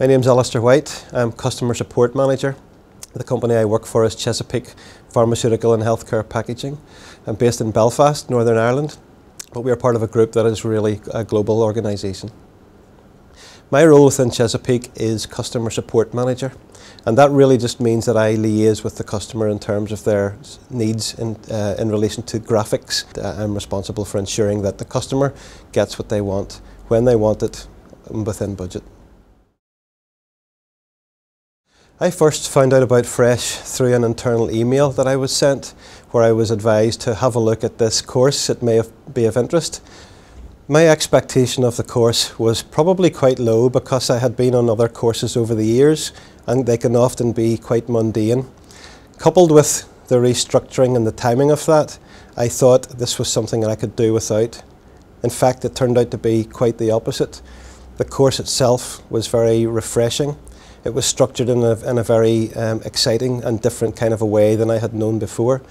My name's Alastair White. I'm Customer Support Manager. The company I work for is Chesapeake Pharmaceutical and Healthcare Packaging. I'm based in Belfast, Northern Ireland, but we are part of a group that is really a global organisation. My role within Chesapeake is Customer Support Manager. And that really just means that I liaise with the customer in terms of their needs in, uh, in relation to graphics. Uh, I'm responsible for ensuring that the customer gets what they want, when they want it, within budget. I first found out about Fresh through an internal email that I was sent where I was advised to have a look at this course, it may be of interest. My expectation of the course was probably quite low because I had been on other courses over the years and they can often be quite mundane. Coupled with the restructuring and the timing of that, I thought this was something that I could do without. In fact, it turned out to be quite the opposite. The course itself was very refreshing. It was structured in a, in a very um, exciting and different kind of a way than I had known before.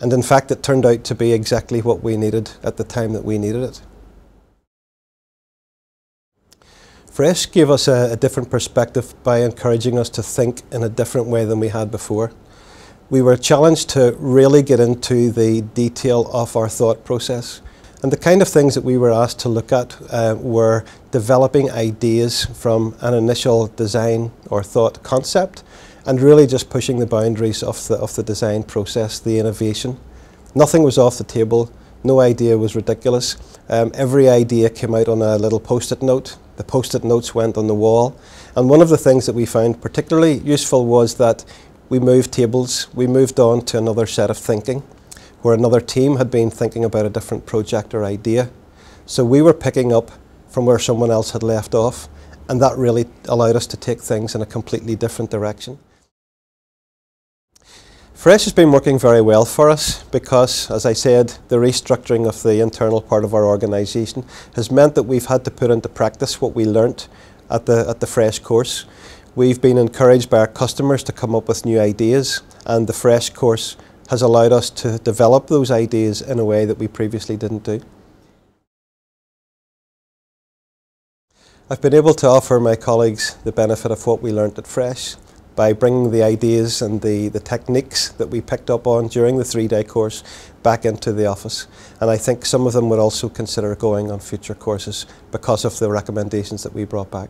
And in fact, it turned out to be exactly what we needed at the time that we needed it. Fresh gave us a, a, different perspective by encouraging us to think in a different way than we had before. We were challenged to really get into the detail of our thought process. And the kind of things that we were asked to look at uh, were developing ideas from an initial design or thought concept and really just pushing the boundaries of the, of the design process, the innovation. Nothing was off the table, no idea was ridiculous. Um, every idea came out on a little post-it note the post-it notes went on the wall. And one of the things that we found particularly useful was that we moved tables, we moved on to another set of thinking, where another team had been thinking about a different project or idea. So we were picking up from where someone else had left off, and that really allowed us to take things in a completely different direction. Fresh has been working very well for us because, as I said, the restructuring of the internal part of our organisation has meant that we've had to put into practice what we learnt at the, at the Fresh course. We've been encouraged by our customers to come up with new ideas and the Fresh course has allowed us to develop those ideas in a way that we previously didn't do. I've been able to offer my colleagues the benefit of what we learnt at Fresh by bringing the ideas and the, the techniques that we picked up on during the three-day course back into the office. And I think some of them would also consider going on future courses because of the recommendations that we brought back.